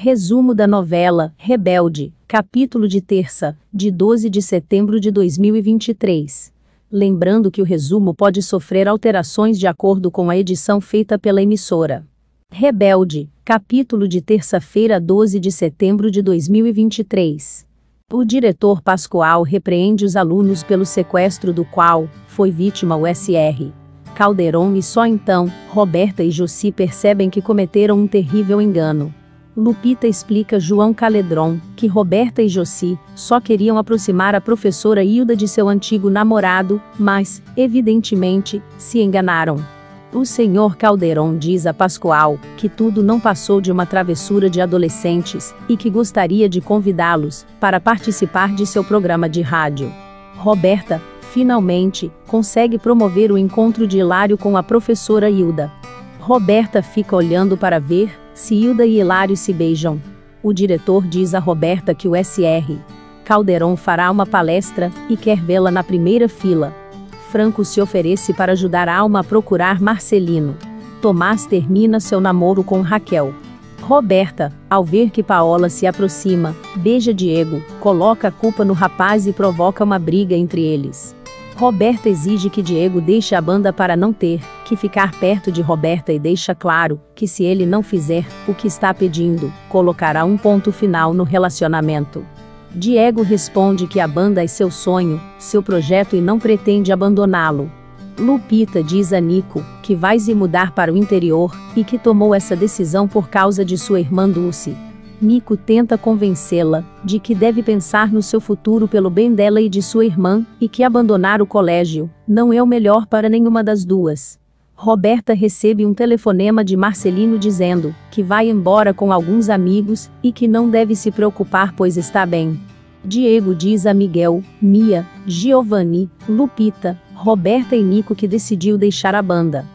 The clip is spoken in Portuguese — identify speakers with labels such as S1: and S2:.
S1: Resumo da novela Rebelde, capítulo de terça, de 12 de setembro de 2023. Lembrando que o resumo pode sofrer alterações de acordo com a edição feita pela emissora. Rebelde, capítulo de terça-feira, 12 de setembro de 2023. O diretor Pascoal repreende os alunos pelo sequestro do qual foi vítima o SR. Calderon e só então, Roberta e Jossi percebem que cometeram um terrível engano. Lupita explica João Caledron que Roberta e Jossi só queriam aproximar a professora Hilda de seu antigo namorado, mas, evidentemente, se enganaram. O senhor Calderon diz a Pascoal que tudo não passou de uma travessura de adolescentes e que gostaria de convidá-los para participar de seu programa de rádio. Roberta, finalmente, consegue promover o encontro de Hilário com a professora Hilda. Roberta fica olhando para ver se Hilda e Hilário se beijam. O diretor diz a Roberta que o SR. Calderon fará uma palestra e quer vê-la na primeira fila. Franco se oferece para ajudar Alma a procurar Marcelino. Tomás termina seu namoro com Raquel. Roberta, ao ver que Paola se aproxima, beija Diego, coloca a culpa no rapaz e provoca uma briga entre eles. Roberta exige que Diego deixe a banda para não ter que ficar perto de Roberta e deixa claro que se ele não fizer o que está pedindo, colocará um ponto final no relacionamento. Diego responde que a banda é seu sonho, seu projeto e não pretende abandoná-lo. Lupita diz a Nico que vai se mudar para o interior e que tomou essa decisão por causa de sua irmã Dulce. Nico tenta convencê-la de que deve pensar no seu futuro pelo bem dela e de sua irmã, e que abandonar o colégio não é o melhor para nenhuma das duas. Roberta recebe um telefonema de Marcelino dizendo que vai embora com alguns amigos e que não deve se preocupar pois está bem. Diego diz a Miguel, Mia, Giovanni, Lupita, Roberta e Nico que decidiu deixar a banda.